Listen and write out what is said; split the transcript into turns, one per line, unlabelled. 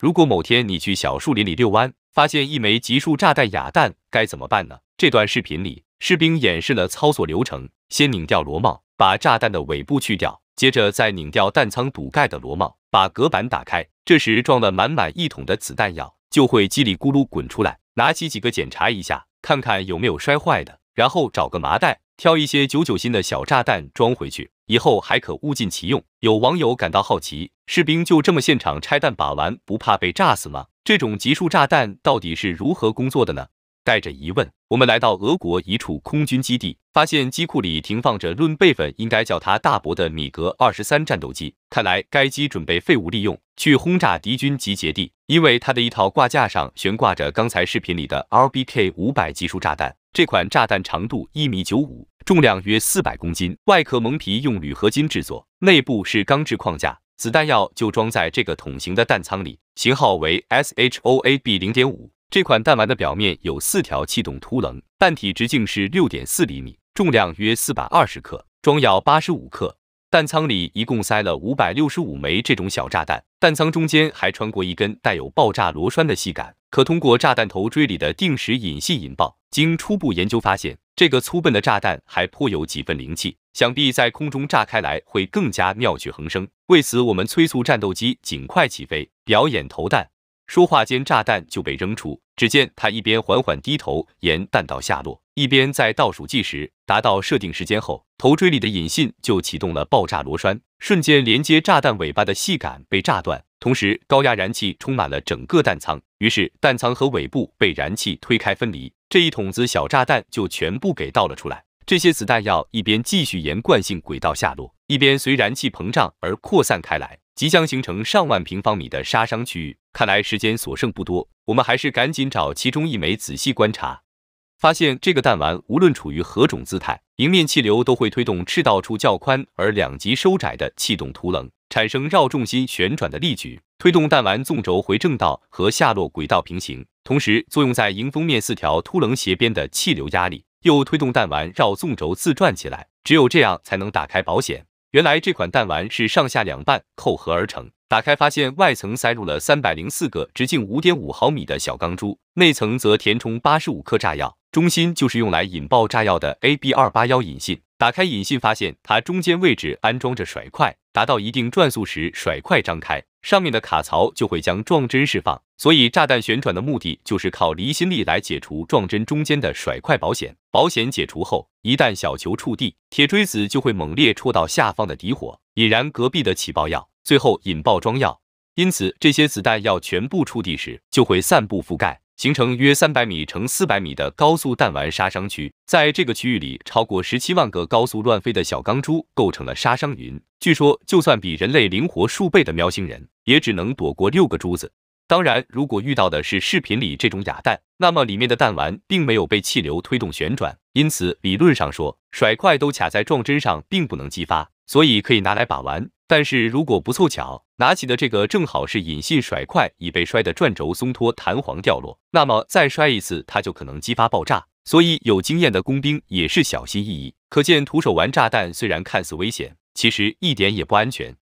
如果某天你去小树林里遛弯，发现一枚集束炸弹哑弹，该怎么办呢？这段视频里，士兵演示了操作流程：先拧掉螺帽，把炸弹的尾部去掉，接着再拧掉弹仓堵盖的螺帽，把隔板打开。这时装了满满一桶的子弹药就会叽里咕噜滚出来。拿起几个检查一下，看看有没有摔坏的，然后找个麻袋。挑一些九九新的小炸弹装回去，以后还可物尽其用。有网友感到好奇，士兵就这么现场拆弹把玩，不怕被炸死吗？这种集束炸弹到底是如何工作的呢？带着疑问，我们来到俄国一处空军基地，发现机库里停放着论辈分应该叫它大伯的米格二十三战斗机。看来该机准备废物利用，去轰炸敌军集结地，因为它的一套挂架上悬挂着刚才视频里的 RBK 五百技术炸弹。这款炸弹长度一米九五，重量约四百公斤，外壳蒙皮用铝合金制作，内部是钢制框架，子弹药就装在这个桶形的弹仓里，型号为 SHOAB 零点五。这款弹丸的表面有四条气动凸棱，弹体直径是六点四厘米，重量约四百二十克，装药八十五克。弹仓里一共塞了五百六十五枚这种小炸弹，弹仓中间还穿过一根带有爆炸螺栓的细杆，可通过炸弹头锥里的定时引信引爆。经初步研究发现，这个粗笨的炸弹还颇有几分灵气，想必在空中炸开来会更加妙趣横生。为此，我们催促战斗机尽快起飞，表演投弹。说话间，炸弹就被扔出。只见他一边缓缓低头沿弹道下落，一边在倒数计时。达到设定时间后，头锥里的引信就启动了爆炸螺栓，瞬间连接炸弹尾巴的细杆被炸断，同时高压燃气充满了整个弹仓。于是弹仓和尾部被燃气推开分离，这一桶子小炸弹就全部给倒了出来。这些子弹药一边继续沿惯性轨道下落，一边随燃气膨胀而扩散开来。即将形成上万平方米的杀伤区域，看来时间所剩不多，我们还是赶紧找其中一枚仔细观察。发现这个弹丸无论处于何种姿态，迎面气流都会推动赤道处较宽而两极收窄的气动凸棱，产生绕重心旋转的力矩，推动弹丸纵轴回正道和下落轨道平行，同时作用在迎风面四条凸棱斜边的气流压力，又推动弹丸绕纵轴自转起来，只有这样才能打开保险。原来这款弹丸是上下两半扣合而成，打开发现外层塞入了三百零四个直径五点五毫米的小钢珠，内层则填充八十五克炸药，中心就是用来引爆炸药的 AB 二八幺引信。打开引信，发现它中间位置安装着甩块，达到一定转速时，甩块张开。上面的卡槽就会将撞针释放，所以炸弹旋转的目的就是靠离心力来解除撞针中间的甩块保险。保险解除后，一旦小球触地，铁锥子就会猛烈戳到下方的底火，引燃隔壁的起爆药，最后引爆装药。因此，这些子弹要全部触地时，就会散布覆盖。形成约三百米乘四百米的高速弹丸杀伤区，在这个区域里，超过十七万个高速乱飞的小钢珠构成了杀伤云。据说，就算比人类灵活数倍的喵星人，也只能躲过六个珠子。当然，如果遇到的是视频里这种哑弹，那么里面的弹丸并没有被气流推动旋转，因此理论上说，甩块都卡在撞针上，并不能激发，所以可以拿来把玩。但是如果不凑巧拿起的这个正好是引信甩块已被摔得转轴松脱弹簧掉落，那么再摔一次它就可能激发爆炸。所以有经验的工兵也是小心翼翼。可见徒手玩炸弹虽然看似危险，其实一点也不安全。